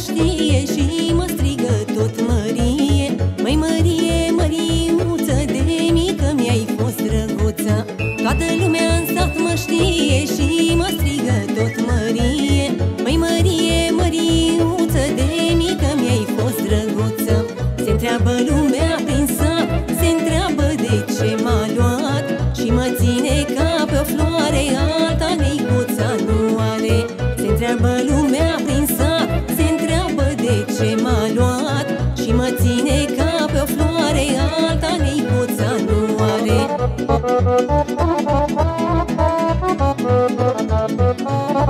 știe și mă strigă tot Mărie. Măi Mărie, fost drăguță. Toată lumea în sat mă știe și mă strigă tot Mărie. Măi Mărie, Măriuță, de mică mi-ai fost drăguță. Se întreabă lumea prin sat, se întreabă de ce m-a luat. Și mă ține ca pe o floare, alta neicuța nu are Se întreabă lumea prin sat, se întreabă de ce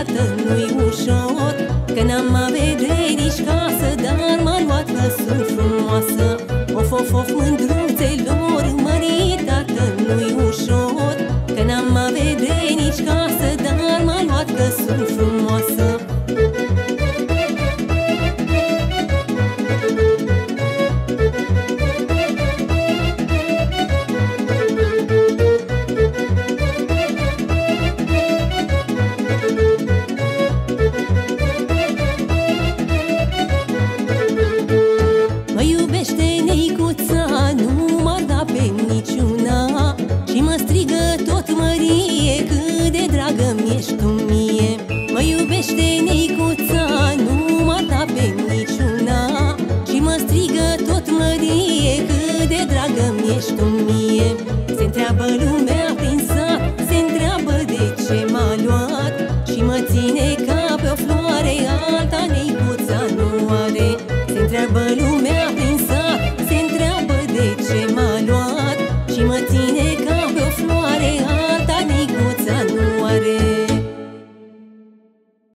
mării tată nu-i ușor. Că n-am avere nici casă, dar m-a luat că sunt frumoasă. Of, of, of, mândruțelor, mării tată nu-i ușor. Că n-am avere nici casă, dar m-a luat că sunt frumoasă ești cu mie. Se întreabă lumea prin sat Se întreabă de ce m-a luat. Și mă ține ca pe o floare Alta nei nu are. Se întreabă